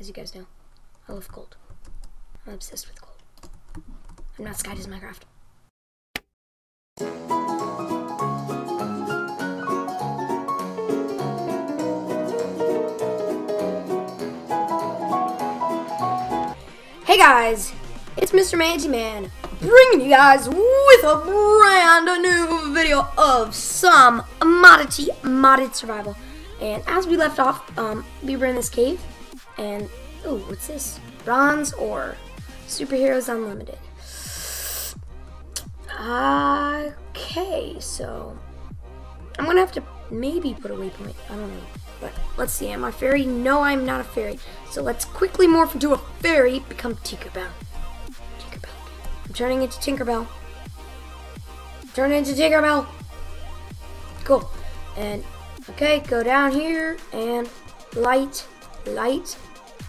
as you guys know. I love gold. I'm obsessed with gold. I'm not Sky does Minecraft. Hey guys, it's Mr. Manatee Man bringing you guys with a brand new video of some Modatee modded survival. And as we left off, um, we were in this cave, and oh, what's this? Bronze or Superheroes Unlimited. Okay, so I'm gonna have to maybe put a waypoint. I don't know. But let's see, am I fairy? No, I'm not a fairy. So let's quickly morph into a fairy, become Tinkerbell. Tinkerbell. I'm turning into Tinkerbell. Turn into Tinkerbell. Cool. And, okay, go down here, and light, light,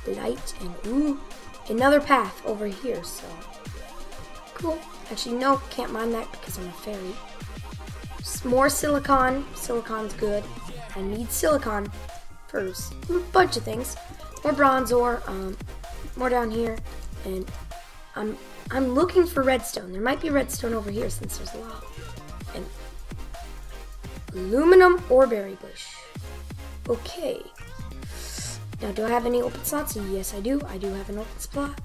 light, and ooh, another path over here, so. Cool. Actually, no, can't mine that because I'm a fairy. More silicon. Silicon's good. I need silicon for a bunch of things. More bronze ore, um, more down here, and I'm I'm looking for redstone. There might be redstone over here since there's a lot. And aluminum ore berry bush. Okay. Now, do I have any open slots? Yes, I do. I do have an open slot.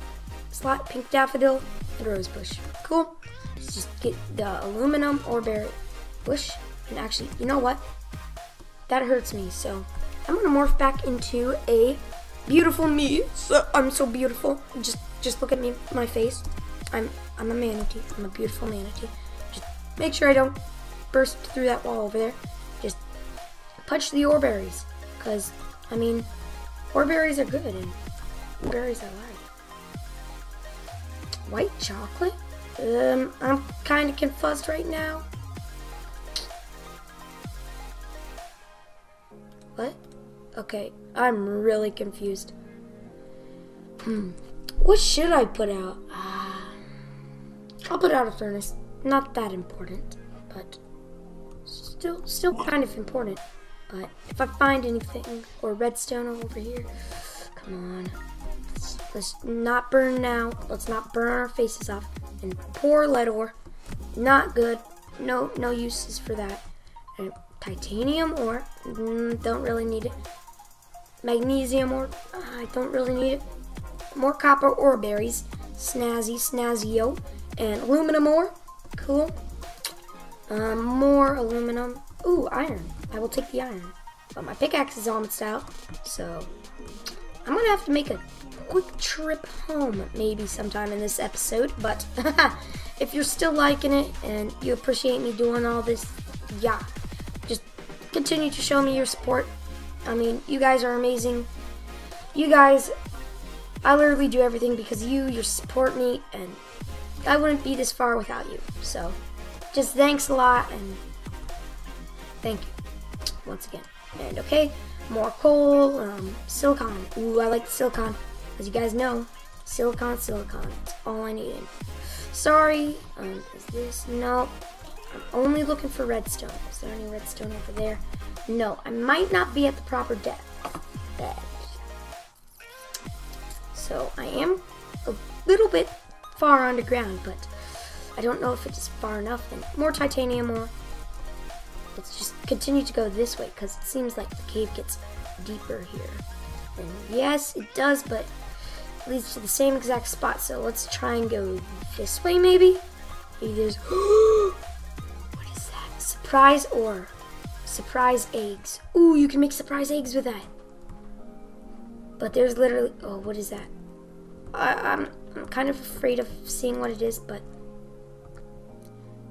Slot, pink daffodil, and rose bush. Cool. Let's just get the aluminum ore berry bush. And actually, you know what? That hurts me, so I'm gonna morph back into a beautiful me. So, I'm so beautiful. Just just look at me, my face. I'm I'm a manatee. I'm a beautiful manatee. Just make sure I don't burst through that wall over there. Just punch the ore berries, cause I mean, ore berries are good and berries I like. White chocolate? Um, I'm kind of confused right now. What? Okay, I'm really confused. Hmm. What should I put out? Uh, I'll put out a furnace. Not that important, but still, still kind of important. But if I find anything or redstone over here, come on. Let's, let's not burn now. Let's not burn our faces off. And poor lead ore, not good. No, no uses for that. And titanium ore, mm, don't really need it. Magnesium ore, I don't really need it. More copper ore berries, snazzy, snazzio, and aluminum ore, cool. Um, more aluminum. Ooh, iron. I will take the iron. But my pickaxe is almost out, so I'm gonna have to make a quick trip home maybe sometime in this episode. But if you're still liking it and you appreciate me doing all this, yeah, just continue to show me your support. I mean, you guys are amazing. You guys, I literally do everything because you, you support me, and I wouldn't be this far without you. So, just thanks a lot, and thank you once again. And okay, more coal, um, silicon. Ooh, I like silicon. As you guys know, silicon, silicon. It's all I needed. Sorry, um, is this? No. I'm only looking for redstone. Is there any redstone over there? No, I might not be at the proper depth. depth. So I am a little bit far underground, but I don't know if it's far enough. And more titanium ore. Let's just continue to go this way, because it seems like the cave gets deeper here. And yes, it does, but it leads to the same exact spot. So let's try and go this way, maybe? Maybe there's... What is that? Surprise ore. Surprise eggs. Ooh, you can make surprise eggs with that. But there's literally... Oh, what is that? I, I'm, I'm kind of afraid of seeing what it is, but...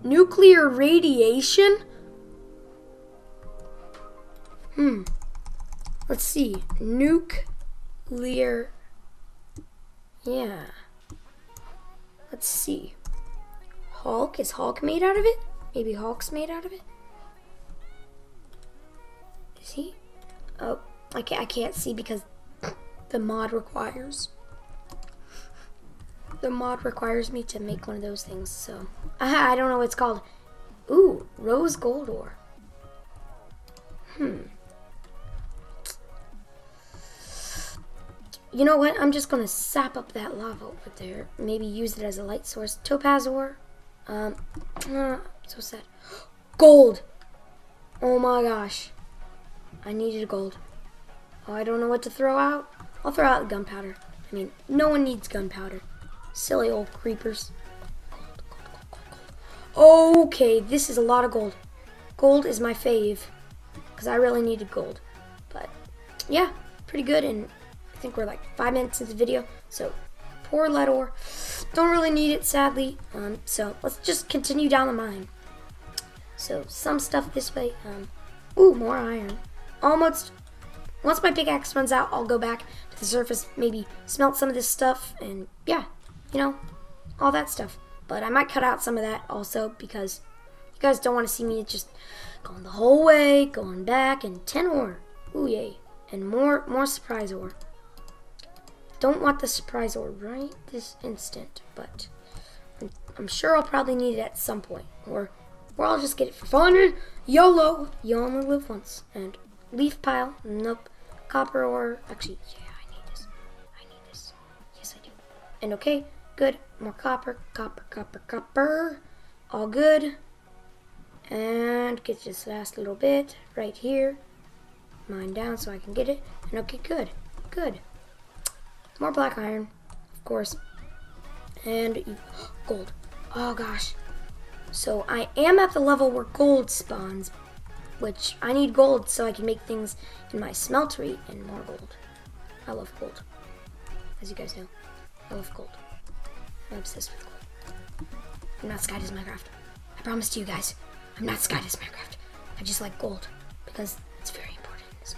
Nuclear radiation? Hmm. Let's see. Nuclear... Yeah. Let's see. Hulk? Is Hulk made out of it? Maybe Hulk's made out of it? Is he? Oh, I can't, I can't see because the mod requires. The mod requires me to make one of those things, so. I don't know what it's called. Ooh, rose gold ore. Hmm. You know what? I'm just gonna sap up that lava over there. Maybe use it as a light source. Topaz ore. Um, uh, so sad. Gold. Oh my gosh. I needed gold. Oh, I don't know what to throw out. I'll throw out gunpowder. I mean, no one needs gunpowder. Silly old creepers. Okay, this is a lot of gold. Gold is my fave. Because I really needed gold. But, yeah, pretty good. And I think we're like five minutes into the video. So, poor lead ore. Don't really need it, sadly. Um, so, let's just continue down the mine. So, some stuff this way. Um, ooh, more iron. Almost once my pickaxe runs out, I'll go back to the surface, maybe smelt some of this stuff, and yeah, you know, all that stuff. But I might cut out some of that also because you guys don't want to see me just going the whole way, going back, and tin ore. Ooh, yay. And more, more surprise ore. Don't want the surprise ore right this instant, but I'm, I'm sure I'll probably need it at some point. Or, or I'll just get it for fun. YOLO! You only live once. And leaf pile, nope. Copper ore, actually, yeah, I need this. I need this. Yes, I do. And okay, good. More copper, copper, copper, copper. All good. And get this last little bit right here. Mine down so I can get it. And okay, good, good. More black iron, of course. And gold. Oh gosh. So I am at the level where gold spawns, which I need gold so I can make things in my smeltery and more gold. I love gold. As you guys know, I love gold. I'm obsessed with gold. I'm not SkyDoesMinecraft. I promise to you guys, I'm not SkyDoesMinecraft. I just like gold because it's very important in this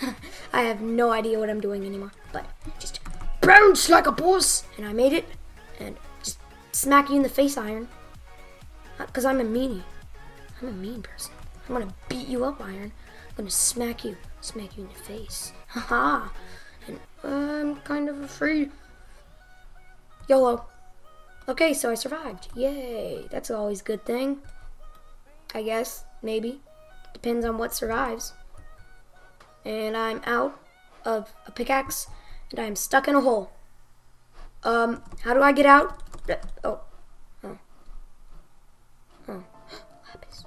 mod. I have no idea what I'm doing anymore, but just bounce like a boss, and I made it, and just smack you in the face, Iron, because uh, I'm a meanie. I'm a mean person. I'm gonna beat you up, Iron. I'm gonna smack you, smack you in the face. Haha. and I'm kind of afraid. YOLO. Okay, so I survived. Yay. That's always a good thing. I guess. Maybe. Depends on what survives. And I'm out of a pickaxe, and I'm stuck in a hole. Um, how do I get out? Oh. Oh. Oh. Lapis.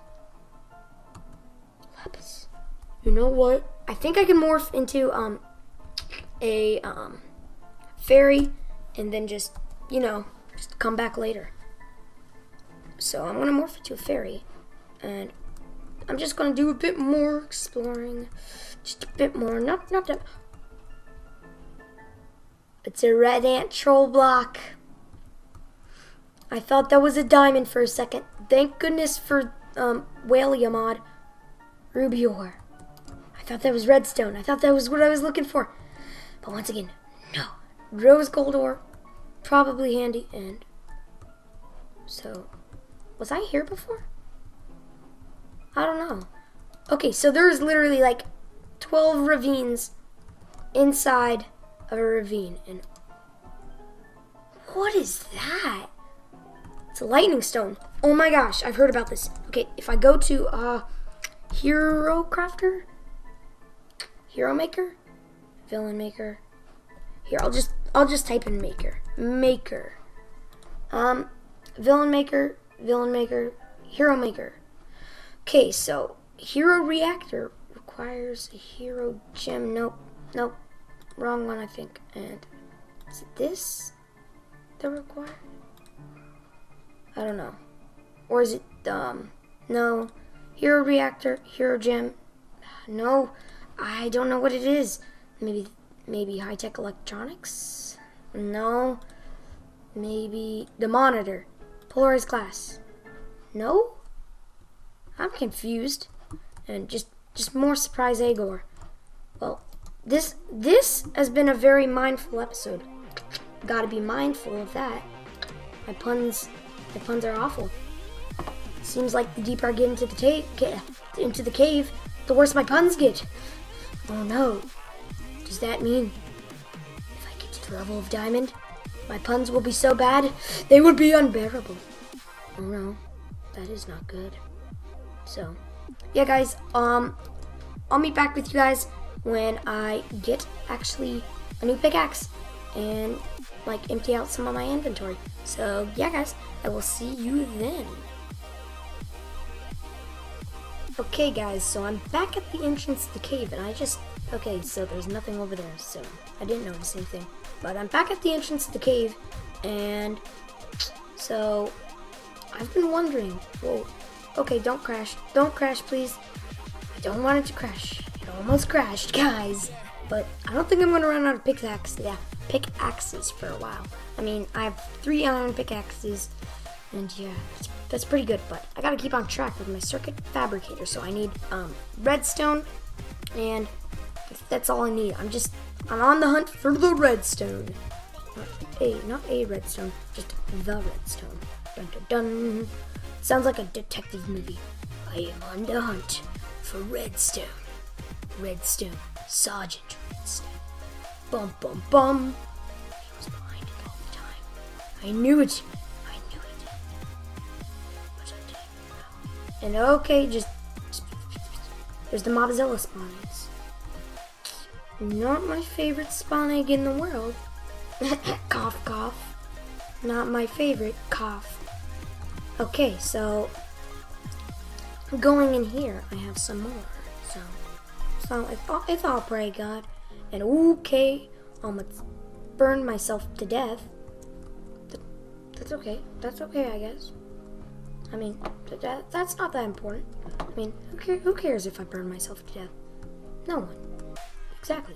Lapis. You know what? I think I can morph into, um, a, um, fairy, and then just, you know, just come back later. So I'm gonna morph into a fairy, and I'm just gonna do a bit more exploring, just a bit more. Not not that. It's a red ant troll block. I thought that was a diamond for a second. Thank goodness for um, WAILA mod. Ruby ore. I thought that was redstone. I thought that was what I was looking for. But once again, no. Rose gold ore probably handy and so was I here before? I don't know. Okay, so there's literally like 12 ravines inside of a ravine and what is that? It's a lightning stone. Oh my gosh, I've heard about this. Okay, if I go to uh Hero Crafter, Hero Maker, Villain Maker. Here, I'll just I'll just type in Maker maker. Um, villain maker, villain maker, hero maker. Okay, so hero reactor requires a hero gem. Nope, nope, wrong one I think. And is it this that require? I don't know. Or is it um no hero reactor, hero gem? No, I don't know what it is. Maybe maybe high tech electronics. No. Maybe the monitor. Polarized glass. No? I'm confused. And just just more surprise Agor. Well, this this has been a very mindful episode. Gotta be mindful of that. My puns my puns are awful. Seems like the deeper I get into the cave into the cave, the worse my puns get. Oh no. Does that mean if I get to the level of diamond, my puns will be so bad, they would be unbearable. Oh no, that is not good. So, yeah guys, um, I'll meet back with you guys when I get actually a new pickaxe and like empty out some of my inventory. So yeah guys, I will see you then. Okay guys, so I'm back at the entrance to the cave and I just, okay, so there's nothing over there, so I didn't notice anything. But I'm back at the entrance to the cave and so I've been wondering, whoa, okay, don't crash, don't crash please. I don't want it to crash. It almost crashed, guys. But I don't think I'm gonna run out of pickaxes. Yeah, pickaxes for a while. I mean, I have three iron pickaxes, and yeah, that's, that's pretty good. But I gotta keep on track with my circuit fabricator, so I need um, redstone, and that's all I need. I'm just I'm on the hunt for the redstone. Not a not a redstone, just the redstone. Dun dun dun. Sounds like a detective movie. I am on the hunt for redstone. Redstone. Sergeant Redstone. Bum bum bum. He was behind it all the time. I knew it. I knew it. But I didn't know. And okay, just there's the Mobzilla spawn eggs. Not my favorite spawn egg in the world. cough cough. Not my favorite cough. Okay, so going in here, I have some more. So, so if I, if I'll pray God, and okay, I'm gonna burn myself to death. That, that's okay. That's okay, I guess. I mean, that, that's not that important. I mean, who, care, who cares if I burn myself to death? No one. Exactly.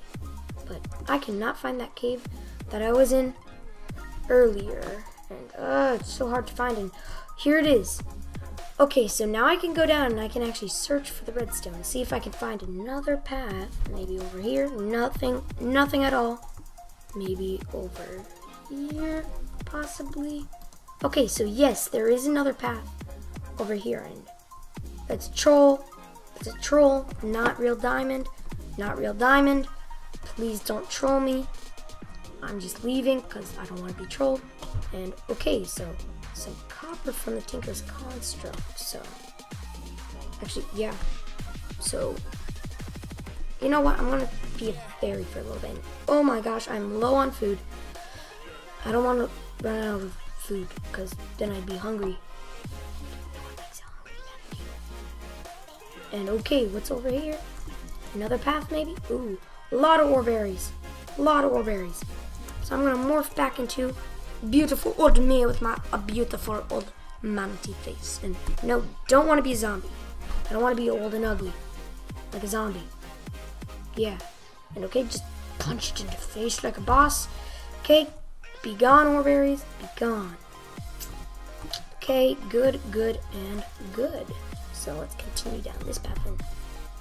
But I cannot find that cave that I was in earlier. And, uh, it's so hard to find. And here it is. Okay, so now I can go down and I can actually search for the redstone. See if I can find another path. Maybe over here. Nothing. Nothing at all. Maybe over here, possibly. Okay, so yes, there is another path over here. And that's a troll. It's a troll, not real diamond. Not real diamond. Please don't troll me. I'm just leaving because I don't want to be trolled. And okay, so some copper from the Tinker's Construct. So, actually, yeah. So, you know what? I'm gonna be a fairy for a little bit. Oh my gosh, I'm low on food. I don't want to run out of food because then I'd be hungry. And okay, what's over here? Another path maybe? Ooh, a lot of ore berries. A lot of ore berries. So I'm gonna morph back into beautiful old me with my a beautiful old manatee face. And no, don't want to be a zombie. I don't want to be old and ugly, like a zombie. Yeah. And okay, just punch it in the face like a boss. Okay, be gone, Orberries, be gone. Okay, good, good, and good. So let's continue down this path.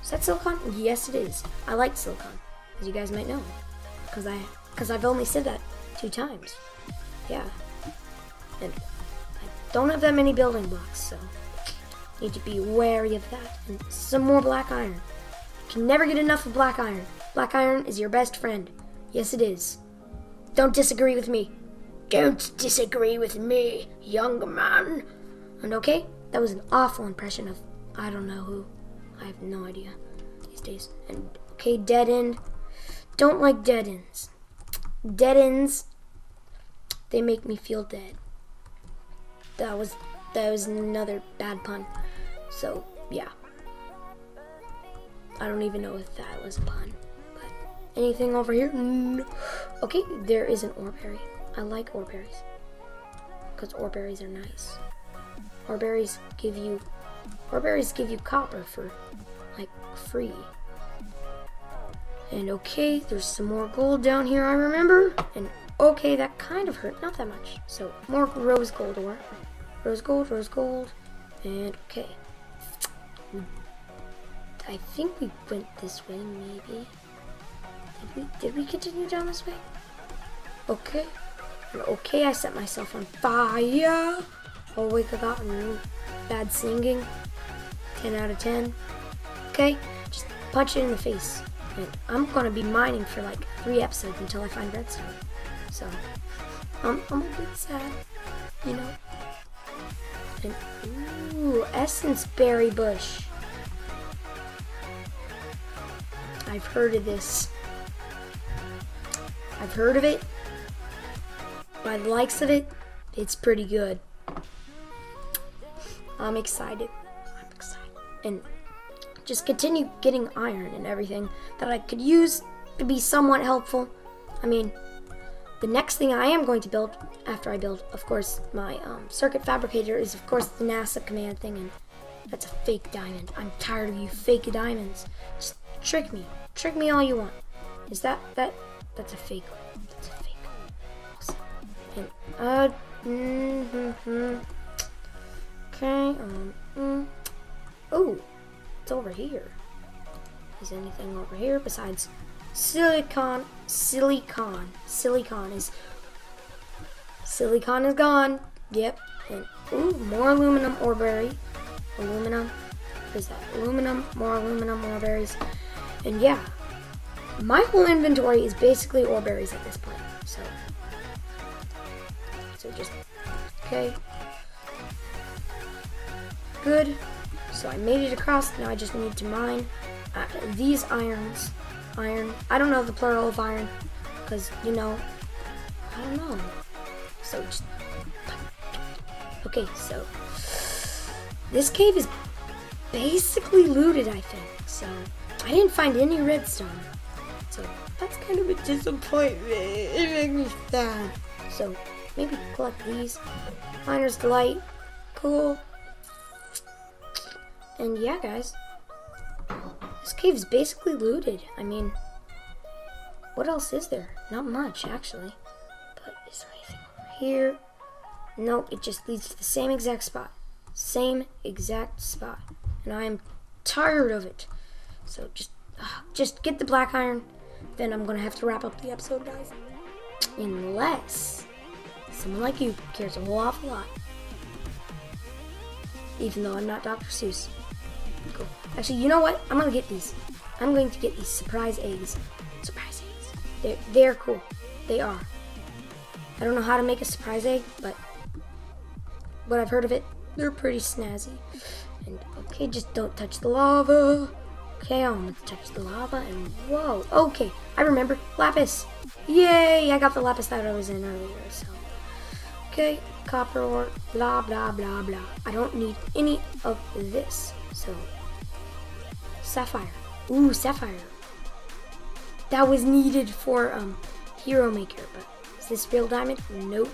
Is that silicon? Yes, it is. I like silicon, as you guys might know, because I, because I've only said that two times yeah. And I don't have that many building blocks, so need to be wary of that. And some more black iron. You can never get enough of black iron. Black iron is your best friend. Yes, it is. Don't disagree with me. Don't disagree with me, young man. And okay, that was an awful impression of I don't know who. I have no idea these days. And okay, dead end. Don't like dead ends. Dead ends they make me feel dead. That was that was another bad pun. So yeah. I don't even know if that was a pun. But anything over here? No. Okay, there is an ore berry. I like ore berries. Because ore berries are nice. Ore berries give you ore berries give you copper for like free. And okay, there's some more gold down here, I remember. And Okay, that kind of hurt. Not that much. So, more rose gold ore. Rose gold, rose gold. And, okay. I think we went this way, maybe. Did we, did we continue down this way? Okay. Okay, I set myself on fire. Oh, wake up out and bad singing. 10 out of 10. Okay, just punch it in the face. And I'm gonna be mining for like three episodes until I find redstone. So, I'm, I'm a bit sad, you know. And, ooh, essence berry bush. I've heard of this. I've heard of it. By the likes of it, it's pretty good. I'm excited. I'm excited. And just continue getting iron and everything that I could use to be somewhat helpful. I mean, the next thing I am going to build after I build, of course, my um, circuit fabricator is, of course, the NASA command thing, and that's a fake diamond. I'm tired of you fake diamonds. Just trick me. Trick me all you want. Is that, that, that's a fake That's a fake. And, uh, mm hmm Okay, um, mm. Oh, it's over here. Is anything over here besides silicon? Silicon. Silicon is, silicon is gone. Yep. And, ooh, more aluminum ore berry aluminum. Is that? Aluminum, more aluminum, more berries. And yeah, my whole inventory is basically ore berries at this point. So, so just, okay. Good. So I made it across. Now I just need to mine uh, these irons. Iron. I don't know the plural of iron because, you know, I don't know. So just, okay, so this cave is basically looted, I think. So I didn't find any redstone. So that's kind of a disappointment. It makes me sad. So maybe collect these. Miner's Delight. Cool. And yeah, guys. This cave is basically looted. I mean, what else is there? Not much, actually. But is there anything over here? Nope, it just leads to the same exact spot. Same exact spot. And I am tired of it. So just, uh, just get the black iron. Then I'm going to have to wrap up the episode, guys. Unless someone like you cares a whole awful lot. Even though I'm not Dr. Seuss. Cool. Actually, you know what? I'm to get these. I'm going to get these surprise eggs. Surprise eggs. They're, they're cool. They are. I don't know how to make a surprise egg, but what I've heard of it, they're pretty snazzy. And okay, just don't touch the lava. Okay, I'm gonna touch the lava and whoa. Okay, I remember. Lapis. Yay, I got the lapis that I was in earlier, so. Okay, copper ore, blah, blah, blah, blah. I don't need any of this, so. Sapphire. Ooh, sapphire. That was needed for um, Hero Maker, but is this real diamond? Nope.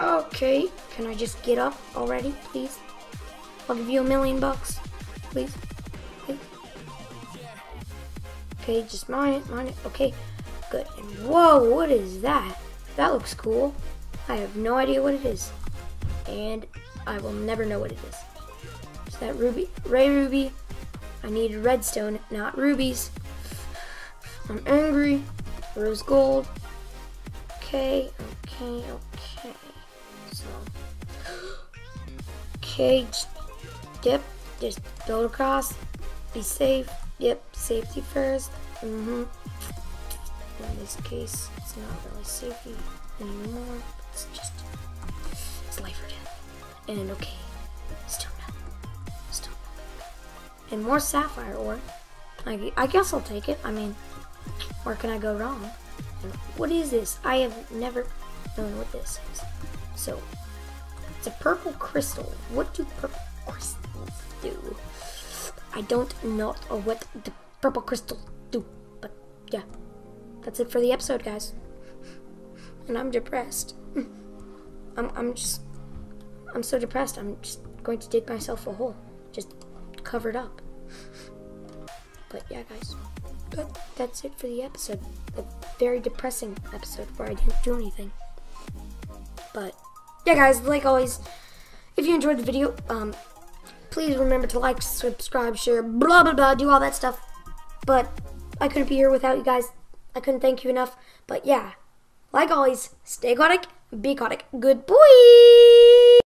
Okay, can I just get up already, please? I'll give you a million bucks, please. please. Okay, just mine it, mine it. Okay, good. And whoa, what is that? That looks cool. I have no idea what it is. And I will never know what it is. That ruby? Ray ruby? I need redstone, not rubies. I'm angry. Rose gold. Okay, okay, okay. So, okay, dip, just build across, be safe. Yep, safety first. Mm-hmm. In this case, it's not really safety anymore. It's just, it's life or death. And okay, And more sapphire ore. I, I guess I'll take it. I mean, where can I go wrong? What is this? I have never known what this is. So, it's a purple crystal. What do purple crystals do? I don't know what the purple crystals do. But yeah, that's it for the episode, guys. And I'm depressed. I'm, I'm just, I'm so depressed. I'm just going to dig myself a hole. Just covered up. But yeah, guys. But that's it for the episode. A very depressing episode where I didn't do anything. But yeah, guys, like always, if you enjoyed the video, um, please remember to like, subscribe, share, blah, blah, blah, do all that stuff. But I couldn't be here without you guys. I couldn't thank you enough. But yeah, like always, stay aquatic, be aquatic. Good boy!